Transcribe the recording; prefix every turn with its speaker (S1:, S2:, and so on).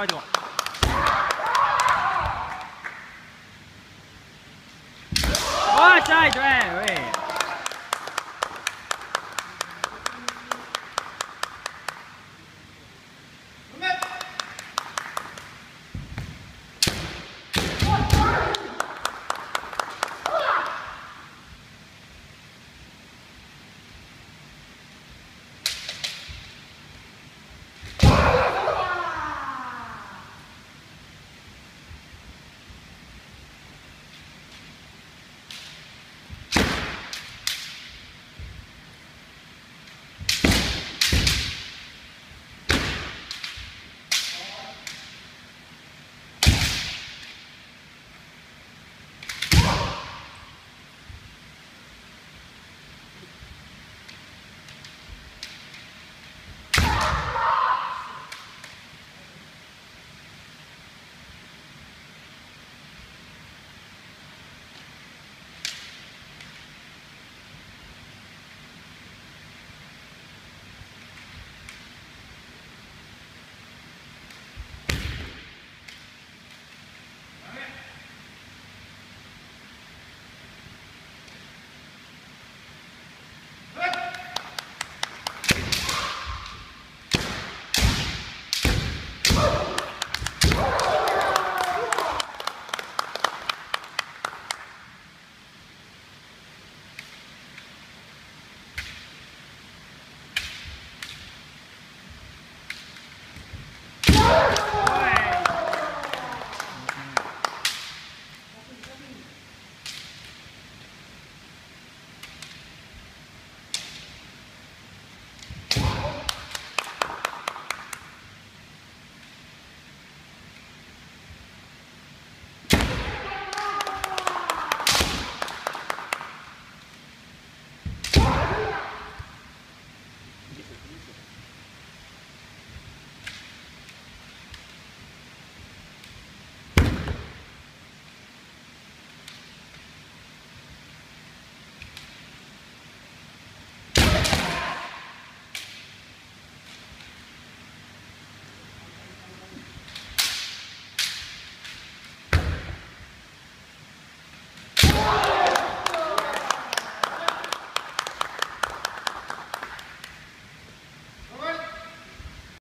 S1: Haydi I Offside,